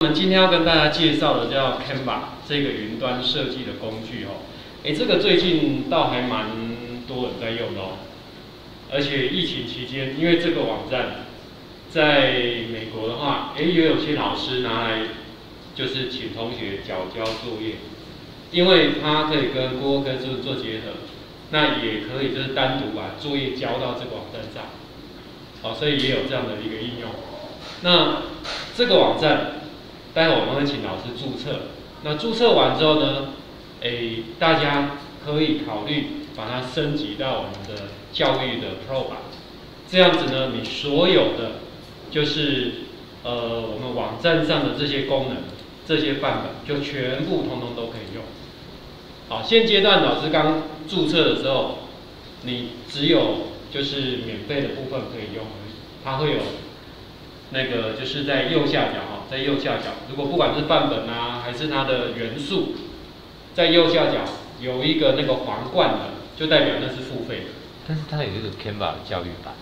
我们今天要跟大家介绍的叫 Canva 这个云端设计的工具哦，哎，这个最近倒还蛮多人在用的哦，而且疫情期间，因为这个网站在美国的话，哎，也有些老师拿来就是请同学交交作业，因为它可以跟 Google 跟这个做结合，那也可以就是单独把作业交到这个网站上，好，所以也有这样的一个应用。那这个网站。待会我们会请老师注册，那注册完之后呢，诶，大家可以考虑把它升级到我们的教育的 Pro 版，这样子呢，你所有的就是呃我们网站上的这些功能、这些范本，就全部通通都可以用。好，现阶段老师刚注册的时候，你只有就是免费的部分可以用，它会有。那个就是在右下角，在右下角，如果不管是范本啊，还是它的元素，在右下角有一个那个皇冠的，就代表那是付费的。但是它有一个 Canva 教育版。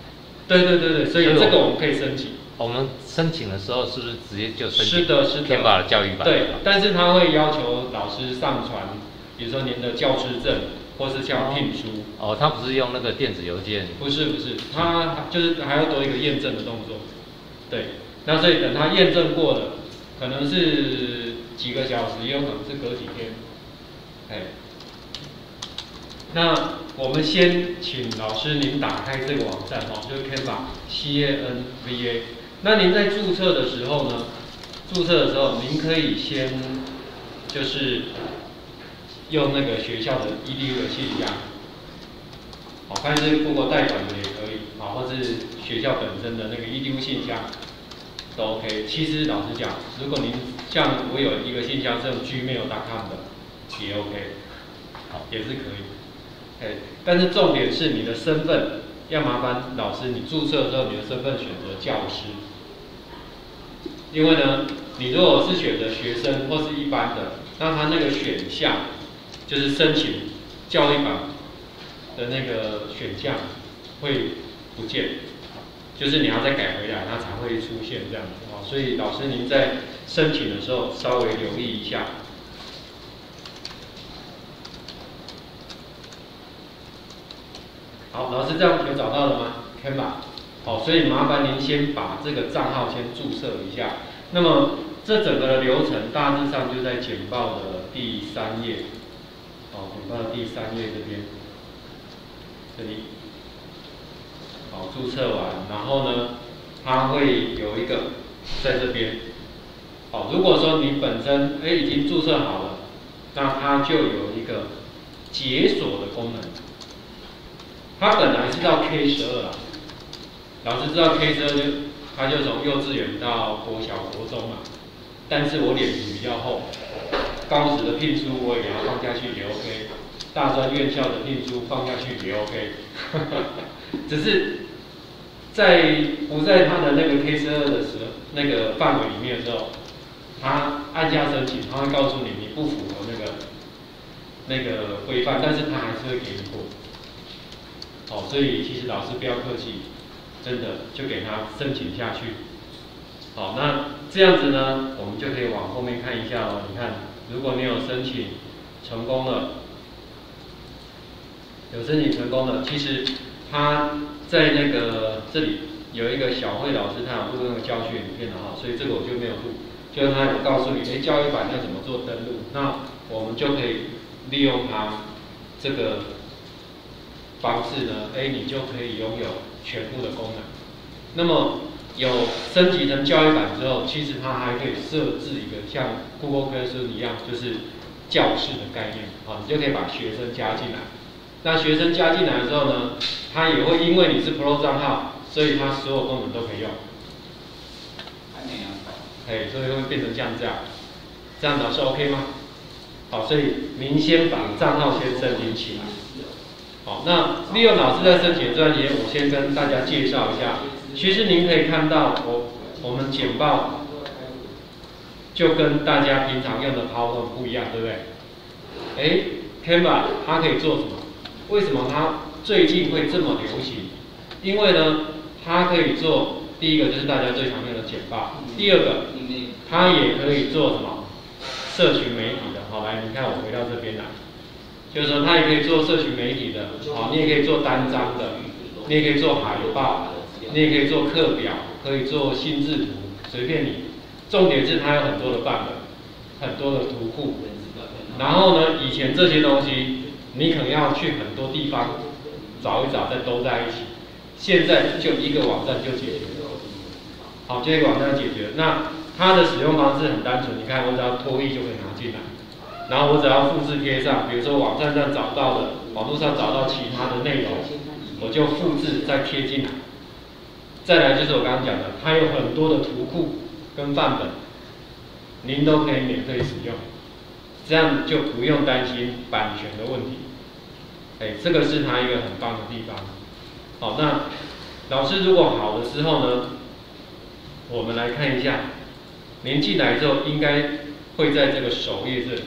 对对对对，所以这个我们可以申请。我们申请的时候是不是直接就申请？是的，是的。Canva 的教育版。对，但是他会要求老师上传，比如说您的教师证，或是像聘书。哦，他不是用那个电子邮件？不是不是，他就是还要多一个验证的动作。对，那所以等他验证过了，可能是几个小时，也有可能是隔几天。哎，那我们先请老师您打开这个网站哦，就是 Canva C A N V A。那您在注册的时候呢，注册的时候您可以先就是用那个学校的 E D U 的信箱，好，看是通过贷款的也可以，啊，或是学校本身的那个 E D U 信箱都 OK。其实老实讲，如果您像我有一个信箱是用 Gmail.com 的，也 OK，好，也是可以。哎，但是重点是你的身份要麻烦老师，你注册的时候你的身份选择教师。因为呢，你如果是选择学生或是一般的，那他那个选项就是申请教育版的那个选项会不见。就是你要再改回来，它才会出现这样子哦。所以老师您在申请的时候稍微留意一下。好，老师这样有找到了吗？Canva。好，所以麻烦您先把这个账号先注册一下。那么这整个的流程大致上就在简报的第三页。好，简报的第三页这边，这里。好，注册完，然后呢，它会有一个在这边。好，如果说你本身哎已经注册好了，那它就有一个解锁的功能。它本来是到 K 十二啊，老师知道 K 十二就它就从幼稚园到国小、国中嘛。但是我脸皮比较厚，高职的聘书我也要放下去也 OK，大专院校的聘书放下去也 OK，只是。在不在他的那个 K 十二的时候，那个范围里面的时候，他按下申请，他会告诉你你不符合那个那个规范，但是他还是会给你过。好，所以其实老师不要客气，真的就给他申请下去。好，那这样子呢，我们就可以往后面看一下哦。你看，如果你有申请成功了，有申请成功了，其实他。在那个这里有一个小慧老师，他有录那个教学影片的哈，所以这个我就没有录。就是他有告诉你，哎，教育版要怎么做登录，那我们就可以利用它这个方式呢，哎，你就可以拥有全部的功能。那么有升级成教育版之后，其实它还可以设置一个像 Google Classroom 一样，就是教室的概念，啊，你就可以把学生加进来。那学生加进来的时候呢，他也会因为你是 Pro 账号，所以他所有功能都可以用。还没有哎，所以会变成这样这样，这样老师 OK 吗？好，所以您先把账号先申请起来。好，那利用老师在申请专辑，我先跟大家介绍一下。其实您可以看到，我我们简报就跟大家平常用的 PowerPoint 不一样，对不对？哎，Canva 它可以做什么？为什么它最近会这么流行？因为呢，它可以做第一个就是大家最常用的简报，第二个它也可以做什么？社群媒体的，好来，你看我回到这边来，就是说它也可以做社群媒体的，好，你也可以做单张的，你也可以做海报，你也可以做课表，可以做心智图，随便你。重点是它有很多的版本，很多的图库。然后呢，以前这些东西你可能要去很多地方找一找，再都在一起。现在就一个网站就解决了。好，这个网站解决。那它的使用方式很单纯，你看我只要拖曳就可以拿进来，然后我只要复制贴上，比如说网站上找到的，网络上找到其他的内容，我就复制再贴进来。再来就是我刚刚讲的，它有很多的图库跟范本，您都可以免费使用，这样就不用担心版权的问题。哎，这个是它一个很棒的地方。好，那老师如果好的时候呢，我们来看一下。您进来之后，应该会在这个首页这里，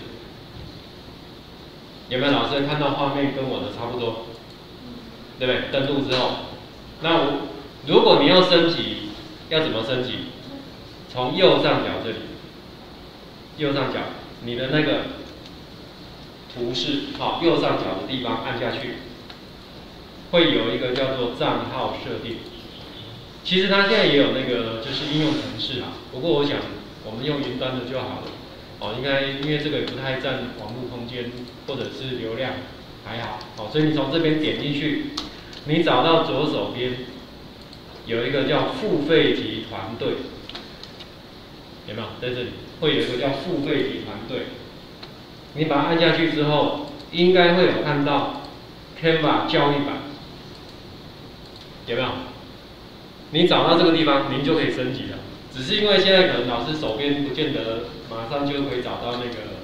有没有老师看到画面跟我的差不多？对不对？登录之后，那我如果你要升级，要怎么升级？从右上角这里，右上角你的那个图示，好，右上角的地方按下去，会有一个叫做账号设定。其实它现在也有那个就是应用程式啊，不过我想。我们用云端的就好了，哦，应该因为这个也不太占网络空间或者是流量，还好，哦，所以你从这边点进去，你找到左手边有一个叫付费级团队，有没有？在这里会有一个叫付费级团队，你把它按下去之后，应该会有看到 Canva 教育版，有没有？你找到这个地方，您就可以升级了。只是因为现在可能老师手边不见得马上就可以找到那个，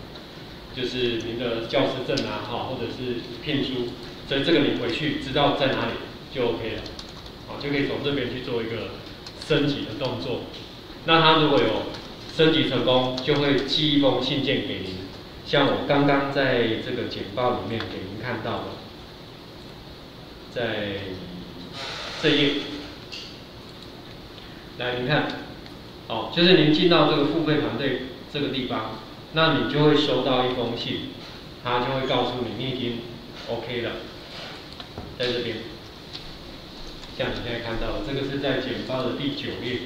就是您的教师证啊，哈，或者是聘书，所以这个你回去知道在哪里就 OK 了，好，就可以从这边去做一个升级的动作。那他如果有升级成功，就会寄一封信件给您，像我刚刚在这个简报里面给您看到的，在这页，来，您看。哦，就是您进到这个付费团队这个地方，那你就会收到一封信，他就会告诉你你已经 OK 了，在这边，像你现在看到的，这个是在简报的第九页，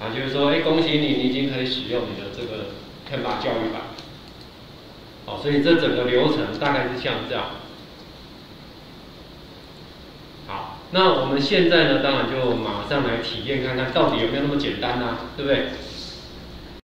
啊，就是说，哎，恭喜你，你已经可以使用你的这个 Canva 教育版，好，所以这整个流程大概是像这样。好那我们现在呢，当然就马上来体验看看，到底有没有那么简单呢？对不对？